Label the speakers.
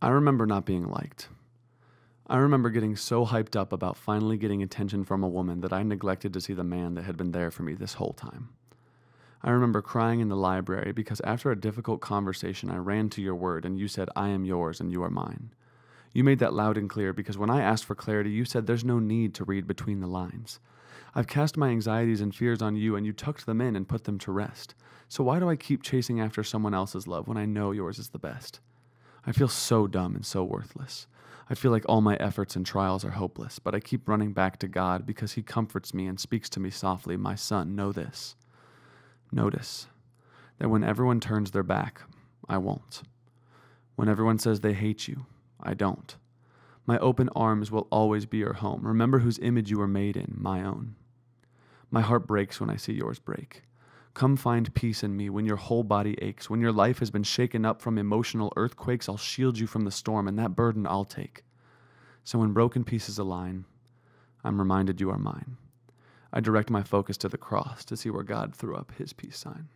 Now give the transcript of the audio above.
Speaker 1: I remember not being liked. I remember getting so hyped up about finally getting attention from a woman that I neglected to see the man that had been there for me this whole time. I remember crying in the library because after a difficult conversation, I ran to your word and you said, I am yours and you are mine. You made that loud and clear because when I asked for clarity, you said there's no need to read between the lines. I've cast my anxieties and fears on you, and you tucked them in and put them to rest. So why do I keep chasing after someone else's love when I know yours is the best? I feel so dumb and so worthless. I feel like all my efforts and trials are hopeless, but I keep running back to God because He comforts me and speaks to me softly, My son, know this. Notice that when everyone turns their back, I won't. When everyone says they hate you, I don't. My open arms will always be your home. Remember whose image you were made in, my own. My heart breaks when I see yours break. Come find peace in me when your whole body aches. When your life has been shaken up from emotional earthquakes, I'll shield you from the storm, and that burden I'll take. So when broken pieces align, I'm reminded you are mine. I direct my focus to the cross to see where God threw up his peace sign.